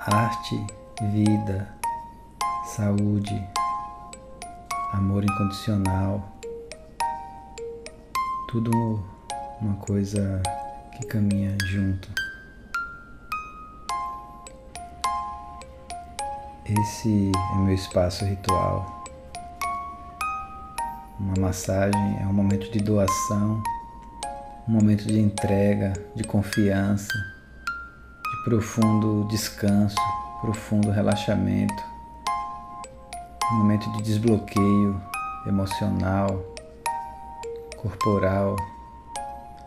arte, vida, saúde, amor incondicional, tudo uma coisa que caminha junto. Esse é meu espaço ritual. Uma massagem é um momento de doação, um momento de entrega, de confiança, de profundo descanso, profundo relaxamento, um momento de desbloqueio emocional, corporal.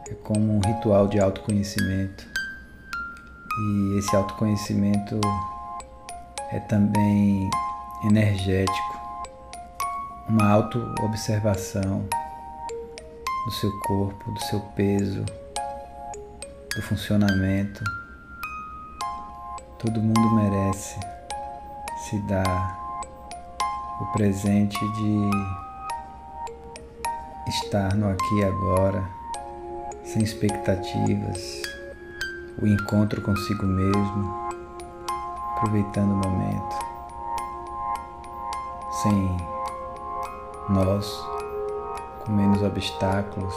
É como um ritual de autoconhecimento. E esse autoconhecimento é também energético, uma auto-observação do seu corpo, do seu peso, do funcionamento. Todo mundo merece se dar o presente de estar no aqui e agora, sem expectativas, o encontro consigo mesmo aproveitando o momento, sem nós, com menos obstáculos,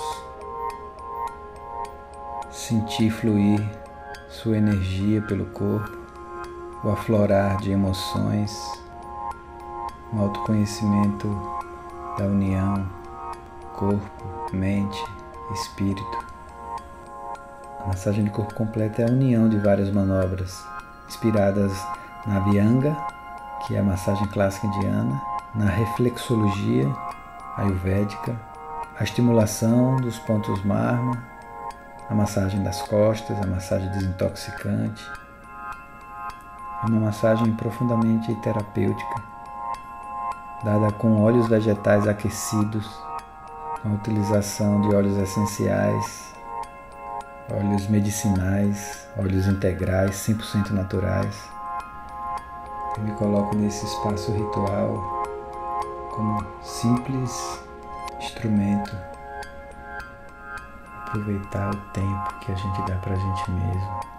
sentir fluir sua energia pelo corpo, o aflorar de emoções, um autoconhecimento da união, corpo, mente, espírito. A massagem de corpo completa é a união de várias manobras inspiradas na Vyanga, que é a massagem clássica indiana, na reflexologia ayurvédica, a estimulação dos pontos marma, a massagem das costas, a massagem desintoxicante. Uma massagem profundamente terapêutica, dada com óleos vegetais aquecidos, com a utilização de óleos essenciais óleos medicinais, óleos integrais, 100% naturais. Eu me coloco nesse espaço ritual como simples instrumento. Aproveitar o tempo que a gente dá pra gente mesmo.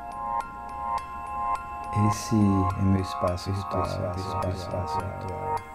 Esse é meu espaço ritual. Espaço, espaço, espaço ritual.